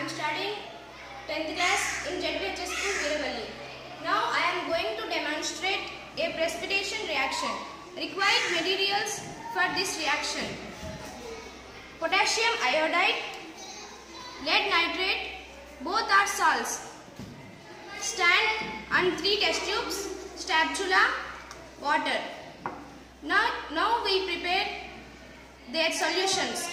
I am studying 10th class in ZPHS School, Viravalli. Now I am going to demonstrate a precipitation reaction. Required materials for this reaction. Potassium iodide, lead nitrate, both are salts. Stand and three test tubes, spatula, water. Now, now we prepare their solutions.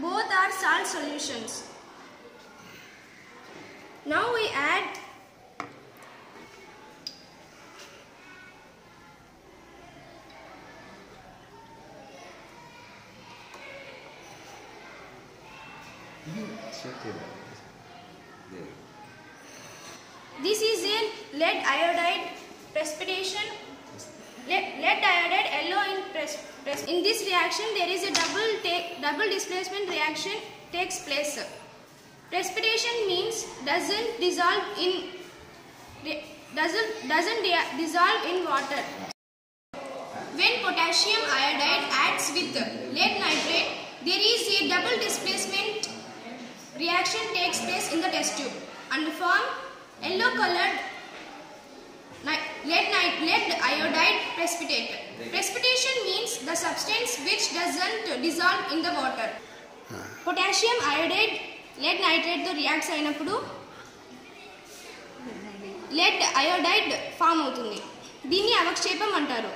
Both are solutions. Now we add this is in lead iodide precipitation. Lead, lead iodide yellow in pres, pres. In this reaction there is a double take double displacement reaction takes place. Precipitation means doesn't dissolve in doesn't doesn't dissolve in water. When potassium iodide acts with lead nitrate, there is a double displacement reaction takes place in the test tube and form yellow colored lead, lead iodide precipitate. Precipitation means the substance which doesn't dissolve in the water. Potassium iodide lead నైట్రేట్తో reacts అయినప్పుడు lead iodide form అవుతుంది. దీన్ని అవక్షేపం అంటారు.